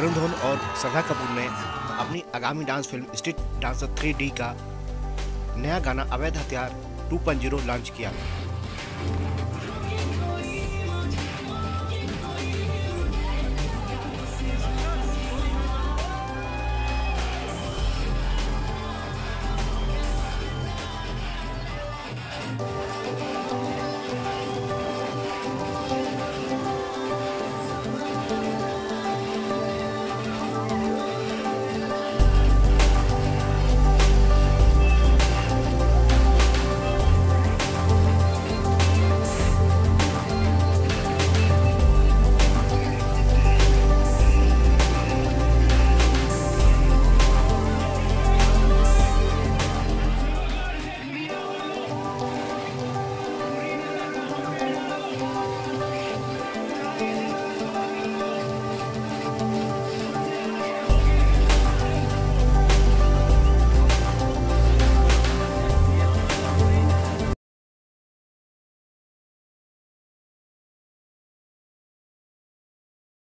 वरुण धवन और श्रद्धा कपूर ने अपनी आगामी dance film Street Dancer three D का नया गाना अवैध हथियार 2.0 लॉन्च किया।